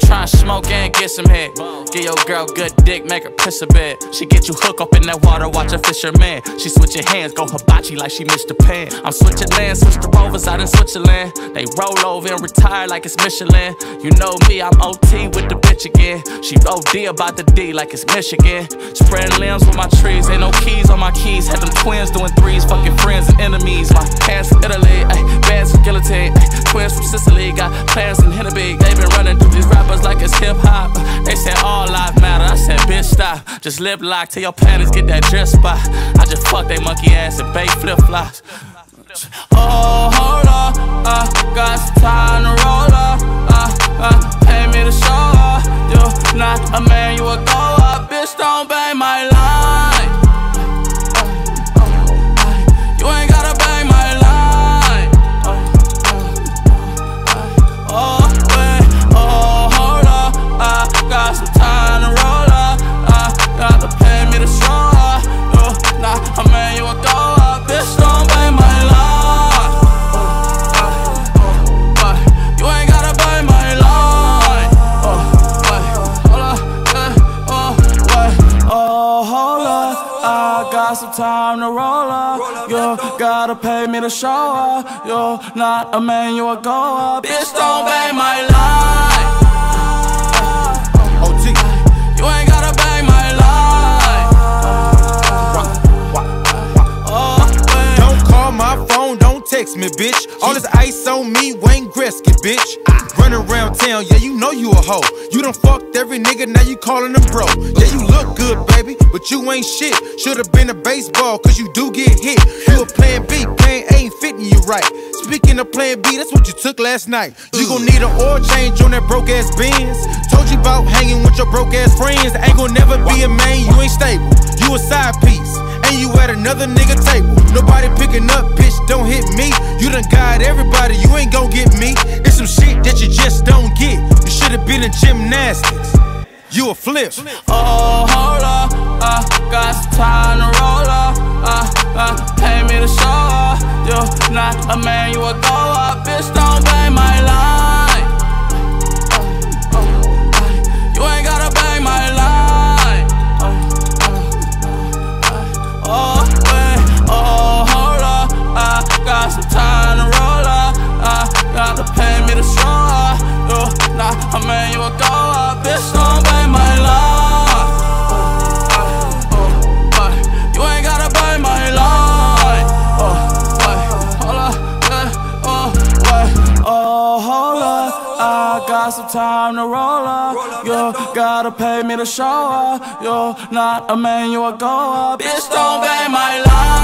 trying to smoke and get some head. Get your girl good dick, make her piss a bit. She get you hook up in that water, watch a fisherman. She switch your hands, go hibachi like she missed the pan. I'm switching lands, switch the rovers out in Switzerland. They roll over and retire like it's Michelin. You know me, I'm OT with the bitch again. She OD about the D like it's Michigan. Spreading limbs with my trees, ain't no keys on my keys. Had them twins doing threes, fucking friends and enemies. My hands from Italy, ay, bands from guillotine. Ay, twins from Sicily, got plans in Hennepin, They been it's hip hop. They said all life matter, I said bitch stop. Just lip lock till your panties get that dress spot. I just fuck they monkey ass and bake flip flops. Oh, hold up, I got some time to roll up. Uh, uh, pay me to show up. You're not a man, you a go some time to roll up. You gotta pay me to show up. You're not a man, you a go up. Bitch, don't bang my line. OT. Oh, you ain't gotta bang my line. Oh. Don't call my phone, don't text me, bitch. All this ice on me, Wayne Gretzky, bitch. Run around town, yeah, you know you a hoe. You done fucked every nigga, now you calling them bro. Yeah, you look good, baby, but you ain't shit. Should've been a baseball, cause you do get hit. You a plan B, plan A ain't fitting you right. Speaking of plan B, that's what you took last night. You gon' need an oil change on that broke ass Benz. Told you about hanging with your broke ass friends. Ain't gon' never be a man, you ain't stable. You a side piece and you at another nigga table. Nobody picking up, bitch, don't hit me. You done got everybody, you ain't gon' get me. It's some shit that you just don't get. You should've been in gymnastics. You a flip. Oh, hold got some time to roll up. Uh, uh, pay me to show up. you're not a man, some time to roll up. You gotta pay me to show up. You're not a man, you a go up. Bitch, don't bang my line.